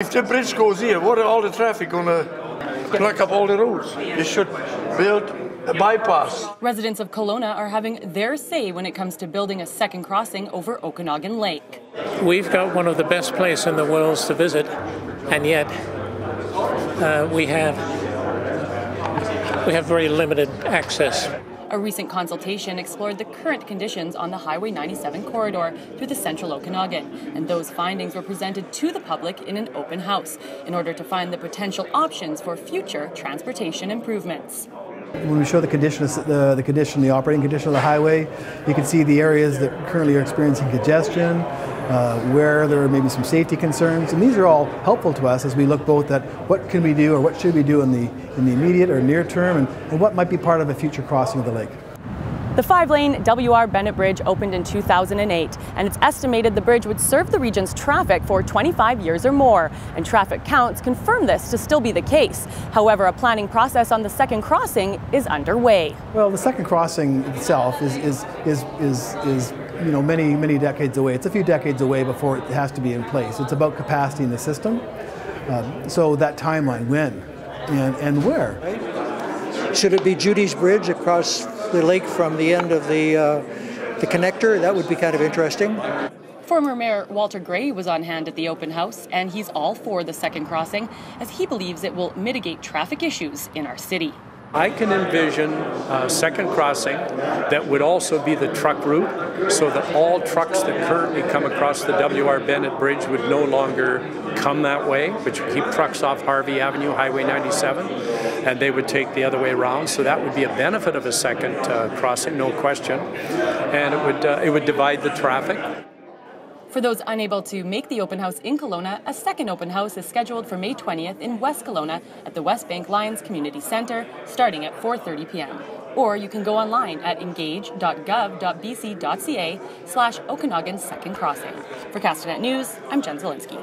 If the bridge goes here, what are all the traffic going to block up all the roads? You should build a bypass. Residents of Kelowna are having their say when it comes to building a second crossing over Okanagan Lake. We've got one of the best places in the world to visit, and yet uh, we have we have very limited access. A recent consultation explored the current conditions on the Highway 97 corridor through the central Okanagan, and those findings were presented to the public in an open house in order to find the potential options for future transportation improvements. When we show the condition, the, the condition, the operating condition of the highway, you can see the areas that currently are experiencing congestion, uh, where there are maybe some safety concerns, and these are all helpful to us as we look both at what can we do or what should we do in the in the immediate or near term, and, and what might be part of a future crossing of the lake. The five lane W.R. Bennett Bridge opened in 2008, and it's estimated the bridge would serve the region's traffic for 25 years or more. And traffic counts confirm this to still be the case. However, a planning process on the second crossing is underway. Well, the second crossing itself is, is, is, is, is you know, many, many decades away. It's a few decades away before it has to be in place. It's about capacity in the system. Um, so that timeline, when and, and where? Should it be Judy's Bridge across the lake from the end of the, uh, the connector? That would be kind of interesting. Former Mayor Walter Gray was on hand at the open house, and he's all for the second crossing as he believes it will mitigate traffic issues in our city. I can envision a second crossing that would also be the truck route so that all trucks that currently come across the W.R. Bennett Bridge would no longer come that way, which would keep trucks off Harvey Avenue, Highway 97, and they would take the other way around. So that would be a benefit of a second uh, crossing, no question. And it would, uh, it would divide the traffic. For those unable to make the open house in Kelowna, a second open house is scheduled for May 20th in West Kelowna at the Westbank Lions Community Centre, starting at 4:30 p.m. Or you can go online at engage.gov.bc.ca slash Okanagan Second Crossing. For Castanet News, I'm Jen Zielinski.